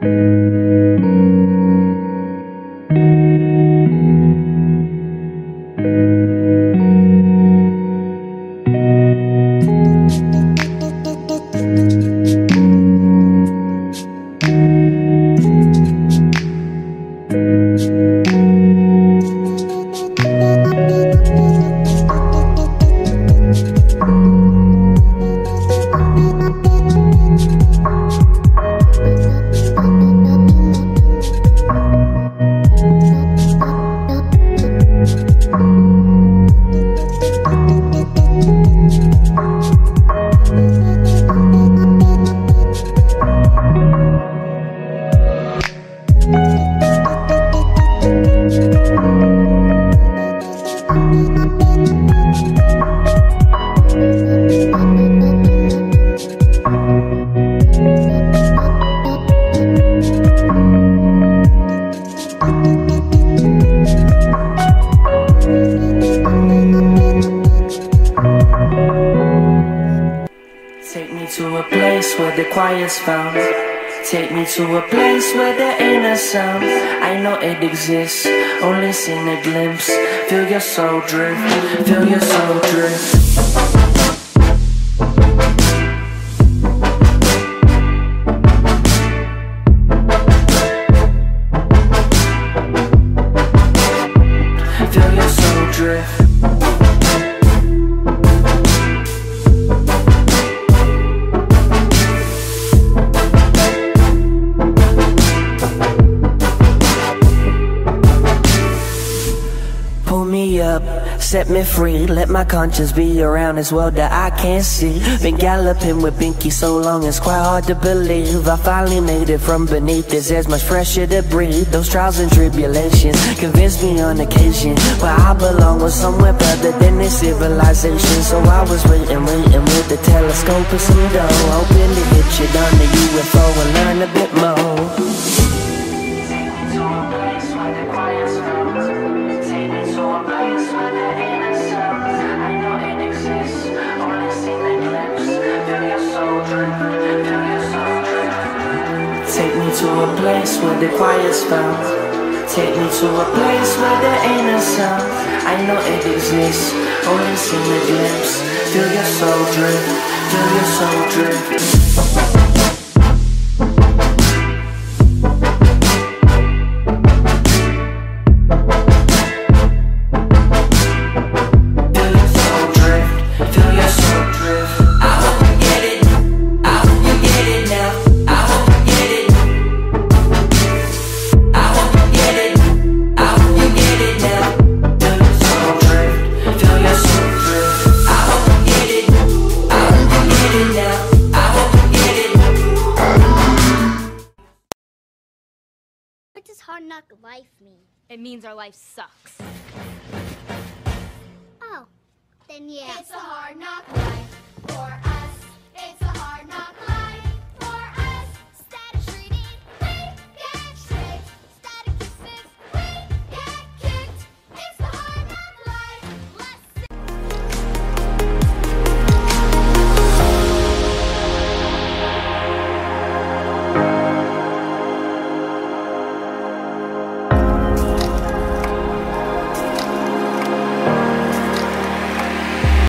Take me to a place where the quiet's found. Take me to a place where there ain't a sound. I know it exists, only seen a glimpse. Feel your soul drift, feel your soul drift. Set me free. Let my conscience be around this world that I can't see. Been galloping with Binky so long, it's quite hard to believe. I finally made it from beneath this. as much fresher to breathe. Those trials and tribulations convinced me on occasion. But I belong with somewhere better than this civilization. So I was waiting, waiting with the telescope and some dough. Hoping to hit you down the UFO and learn a bit more. Where the quiet found. Take me to a place where there ain't a sound. I know it exists, only seen a glimpse. Feel your soul drift, feel your soul drift. What does hard knock life mean? It means our life sucks. Oh, then yeah. It's a hard knock